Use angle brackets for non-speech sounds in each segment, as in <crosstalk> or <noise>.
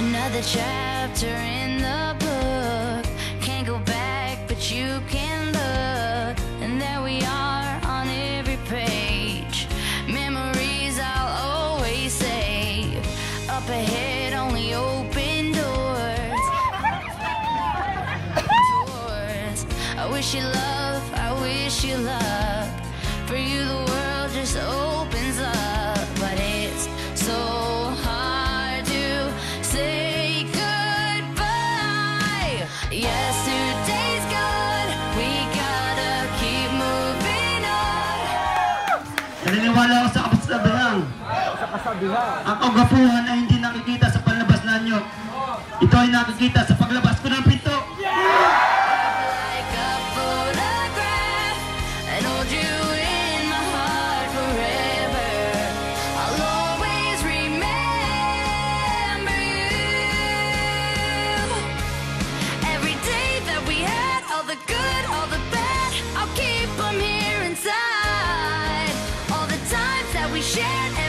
Another chapter in the book. Can't go back, but you can look. And there we are on every page. Memories I'll always save. Up ahead, only open doors. doors. I wish you love, I wish you luck. For you, the world just opens Ang kagapuhan ay hindi nakikita sa panlabas na anyo. Ito ay nakikita sa paglabas ko ng pinto.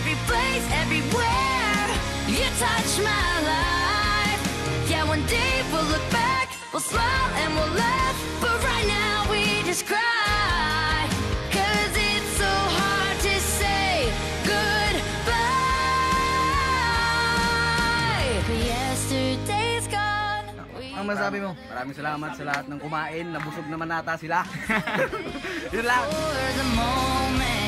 Every place, everywhere, you touch my life. Yeah, one day we'll look back, we'll smile and we'll laugh, but right now we just cry. Cause it's so hard to say goodbye. But yesterday's gone. Ang masabi mo? Maraming salamat sa lahat ng kumain. Nabusog naman nata sila. <laughs> Yun lang. for the moment. So glad